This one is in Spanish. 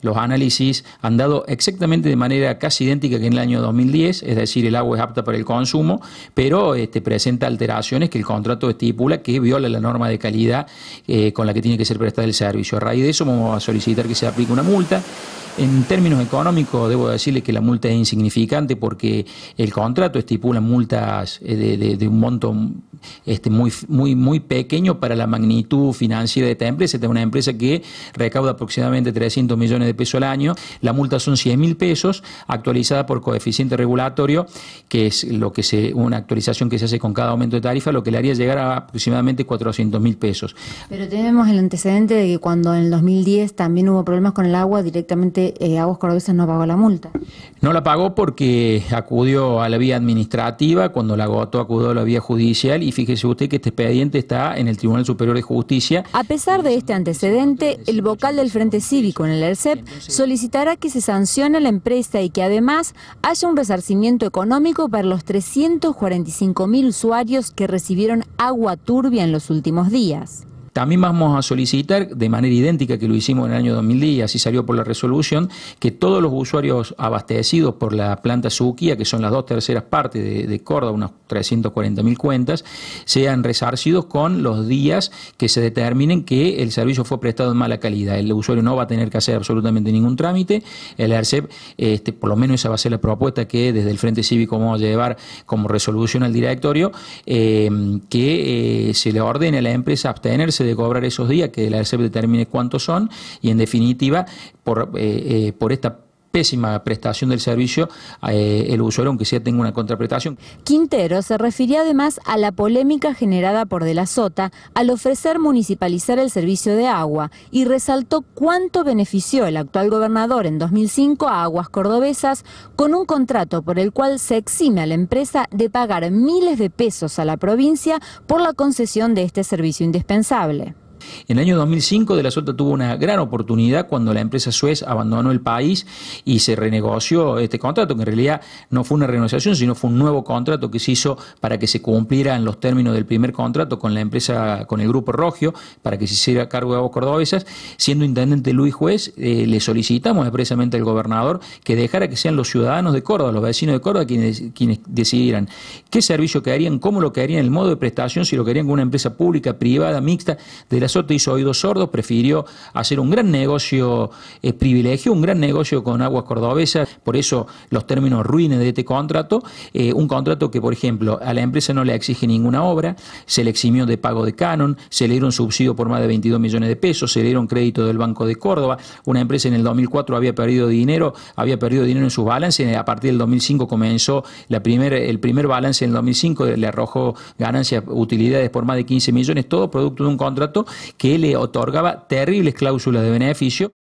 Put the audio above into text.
los análisis han dado exactamente de manera casi idéntica que en el año 2010, es decir, el agua es apta para el consumo, pero este, presenta alteraciones que el contrato estipula que viola la norma de calidad eh, con la que tiene que ser prestado el servicio. A raíz de eso vamos a solicitar que se aplique una multa. En términos económicos, debo decirle que la multa es insignificante porque el contrato estipula multas eh, de, un monto este, muy, muy, muy pequeño para la magnitud financiera de esta empresa. Esta es una empresa que recauda aproximadamente 300 millones de pesos al año. La multa son 100 mil pesos, actualizada por coeficiente regulatorio, que es lo que se, una actualización que se hace con cada aumento de tarifa, lo que le haría llegar a aproximadamente 400 mil pesos. Pero tenemos el antecedente de que cuando en el 2010 también hubo problemas con el agua, directamente eh, Aguas Cordobesas no pagó la multa. No la pagó porque acudió a la vía administrativa, cuando la agotó acudió a la vía judicial y fíjese usted que este expediente está en el Tribunal Superior de Justicia. A pesar de este antecedente, el vocal del Frente Cívico en el ERCEP solicitará que se sancione la empresa y que además haya un resarcimiento económico para los 345 mil usuarios que recibieron agua turbia en los últimos días. También vamos a solicitar, de manera idéntica que lo hicimos en el año 2010, y así salió por la resolución, que todos los usuarios abastecidos por la planta Suquía, que son las dos terceras partes de, de Córdoba, unas 340 mil cuentas, sean resarcidos con los días que se determinen que el servicio fue prestado en mala calidad. El usuario no va a tener que hacer absolutamente ningún trámite. El ERCEP, este, por lo menos esa va a ser la propuesta que desde el Frente Cívico vamos a llevar como resolución al directorio, eh, que eh, se le ordene a la empresa abstenerse de cobrar esos días, que la ERCEP determine cuántos son y en definitiva por, eh, eh, por esta prestación del servicio, eh, el usuario, aunque sea tenga una contraprestación. Quintero se refirió además a la polémica generada por De la Sota al ofrecer municipalizar el servicio de agua y resaltó cuánto benefició el actual gobernador en 2005 a Aguas Cordobesas con un contrato por el cual se exime a la empresa de pagar miles de pesos a la provincia por la concesión de este servicio indispensable. En el año 2005 De la Sota tuvo una gran oportunidad cuando la empresa Suez abandonó el país y se renegoció este contrato, que en realidad no fue una renegociación, sino fue un nuevo contrato que se hizo para que se cumplieran los términos del primer contrato con la empresa, con el grupo Rogio, para que se hiciera cargo de aguas cordobesas. Siendo intendente Luis Juez, eh, le solicitamos expresamente al gobernador que dejara que sean los ciudadanos de Córdoba, los vecinos de Córdoba, quienes, quienes decidieran qué servicio quedarían, cómo lo quedarían, el modo de prestación, si lo querían con una empresa pública, privada, mixta. De la Sota hizo oídos sordos, prefirió hacer un gran negocio, eh, privilegio, un gran negocio con aguas cordobesas, por eso los términos ruines de este contrato, eh, un contrato que, por ejemplo, a la empresa no le exige ninguna obra, se le eximió de pago de canon, se le dieron subsidio por más de 22 millones de pesos, se le dieron crédito del Banco de Córdoba, una empresa en el 2004 había perdido dinero, había perdido dinero en sus balances, a partir del 2005 comenzó la primer, el primer balance en el 2005, le arrojó ganancias, utilidades por más de 15 millones, todo producto de un contrato que le otorgaba terribles cláusulas de beneficio